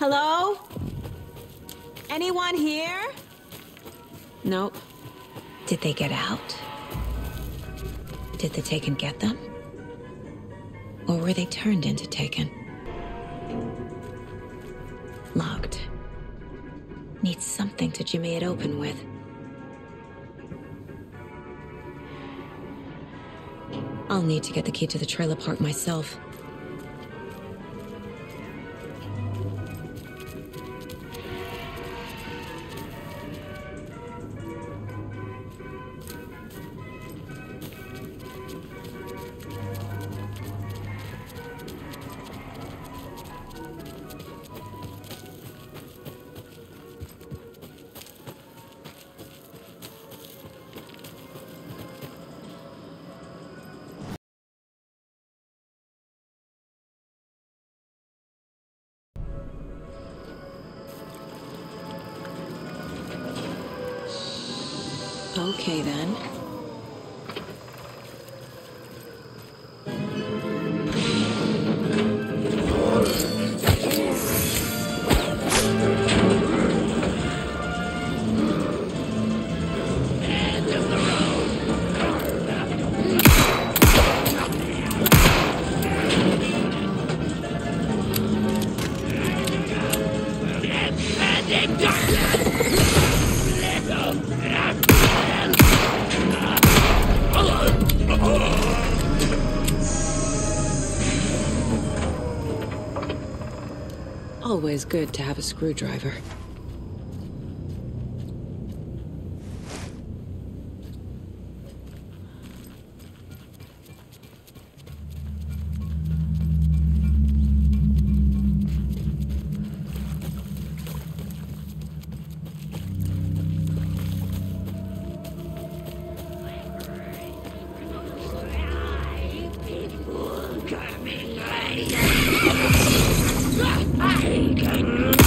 Hello? Anyone here? Nope. Did they get out? Did the Taken get them? Or were they turned into Taken? Locked. Needs something to jimmy it open with. I'll need to get the key to the trailer park myself. Okay then. Always good to have a screwdriver. Fucking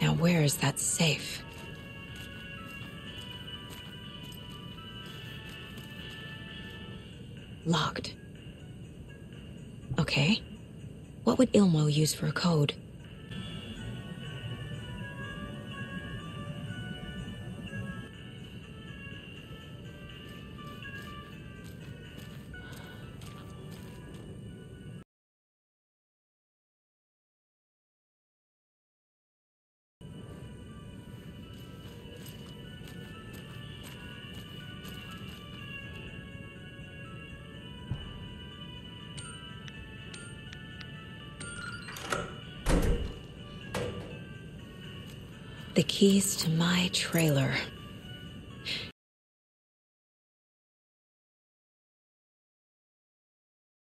Now where is that safe? Locked. Okay. What would Ilmo use for a code? The keys to my trailer.